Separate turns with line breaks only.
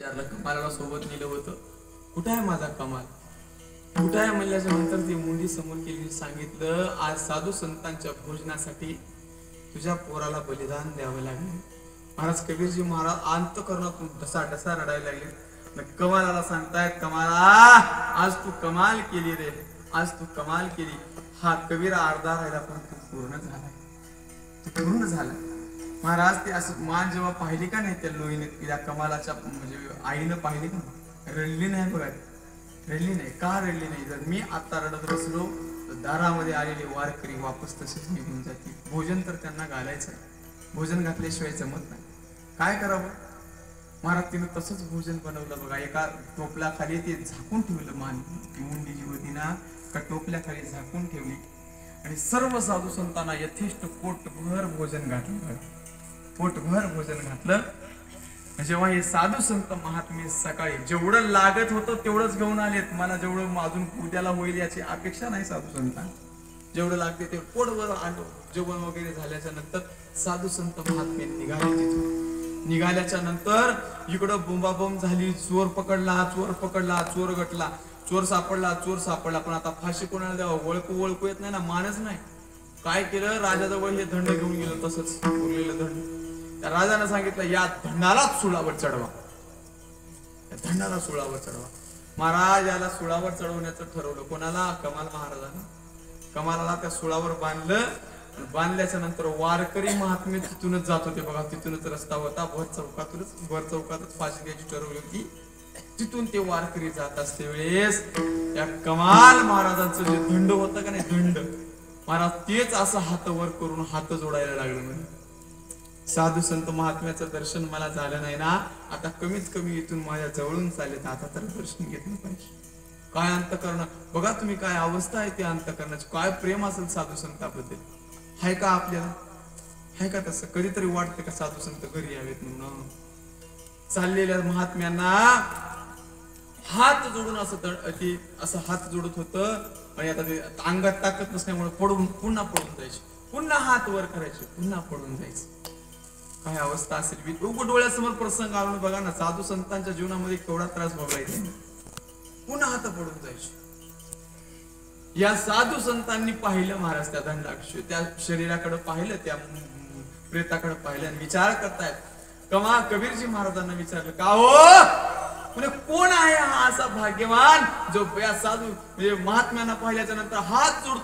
विचारलं कमालाला सोबत नेलं होतं. कुठं आहे माझा कमाल? कुठं आहे म्हणल्याच्या नंतर ती मुंडी समोर केली? सांगितलं आज साधू संतांच्या भोजनासाठी तुझ्या पोराला बलिदान द्यावं लागले. महाराज कबीरजी महाराज अंतकरणातून ढसा ढसा रडायला लागले. कमालाला सांगतायत कमाला आज तू कमाल केली रे. आज तू कमाल केली. हा कबीरा अर्धा राहिला पण तू पूर्ण झालाय तू पूर्ण झाला. महाराज ते असं मान जेव्हा पाहिली का नाही त्या लोईने त्या कमालाच्या म्हणजे आईनं पाहिली का रडली नाही बघा. रडली नाही. का रडली नाही? जर मी आता रडत बसलो तर दारामध्ये आलेले वारकरी वापस तसेच निघून जातील. भोजन तर त्यांना घालायचं भोजन घातल्याशिवाय जमत नाही. काय करावं? महाराज तिनं तसंच भोजन बनवलं बघा. एका टोपल्याखाली ते झाकून ठेवलं मान. ती मुंडी जी होती ना का टोपल्याखाली झाकून ठेवली. आणि सर्व साधू संतांना यथेष्ट पोटभर भोजन घातलं. बघा. पोटभर भोजन घातलं. जेव्हा हे साधू संत महात्मे सकाळी जेवढं लागत होतं तेवढंच घेऊन आलेत. मला जेवढं अजून उद्याला होईल याची अपेक्षा नाही साधू संतांना. जेवढं लागते ते पोटभर आलो जेवण वगैरे झाल्याच्यानंतर साधू संत महात्मे निघाले तिथून निघाल्याच्या नंतर इकडं बोंबाबोंब झाली चोर पकडला चोर पकडला चोर गटला. चोर सापडला चोर सापडला. पण आता फाशी कोणाला द्यावं? ओळखू ओळखू येत नाही ना मानच नाही. काय केलं? राजाजवळ हे दंड घेऊन गेलं तसंच. उरलेलं दंड त्या राजानं सांगितलं या दंडालाच सुळावर चढवा. या दंडाला सुळावर चढवा. महाराज याला सुळावर चढवण्याचं ठरवलं. कोणाला? कमाल महाराजांना. कमालाला त्या सुळावर बांधलं. आणि बांधल्याच्या नंतर वारकरी महात्मे तिथूनच जात होते. बघा तिथूनच रस्ता होता. भर चौकातूनच भर चौकातच फाशी द्यायची ठरवली होती. तिथून ते वारकरी जात असते वेळेस. त्या कमाल महाराजांचं जे दंड होतं का नाही दंड? महाराज तेच असं हात वर करून हात जोडायला लागलं म्हणजे साधू संत महात्म्याचं दर्शन मला झालं नाही ना? आता कमीच कमी इथून माझ्या जवळून चालेल आता तर दर्शन घेतलं पाहिजे. काय अंत करणं बघा तुम्ही काय अवस्था आहे ते अंत करण्याची काय प्रेम असेल साधू संताबद्दल? आहे का आपल्याला? आहे का तसं? कधीतरी वाटतं का साधू संत घरी यावेत म्हणून? चाललेल्या महात्म्यांना हात जोडून असं ती असं हात जोडत होतं. आणि आता ते अंगात ताकद नसल्यामुळे पडून पुन्हा पडून जायचे. पुन्हा हात वर करायचे. पुन्हा पडून जायचे. काय अवस्था असेल. उघड डोळ्यासमोर प्रसंग आणून बघा ना साधू संतांच्या जीवनामध्ये केवढा त्रास भोगायचा पुन्हा हात पडून जायचे. या साधू संतांनी पाहिलं महाराज त्या दंडाक्ष त्या शरीराकडे पाहिलं त्या प्रेताकडे पाहिलं आणि विचार करतायत. कमा कबीरजी महाराजांना विचारलं का हो? म्हणजे कोण आहे हा असा भाग्यवान जो या साधू म्हणजे महात्म्यांना पाहिल्याच्या नंतर हात जोडतो?